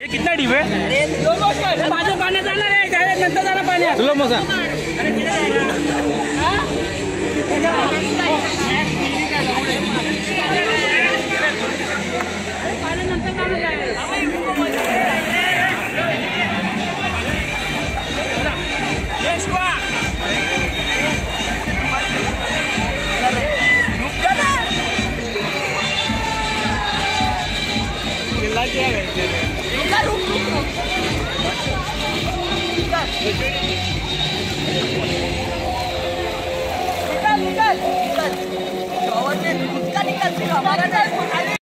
हे कितना डीप है? Slow motion पाण्यानंतर जाणार आहे निकल निकल निकल। निकल निकल निकल निकल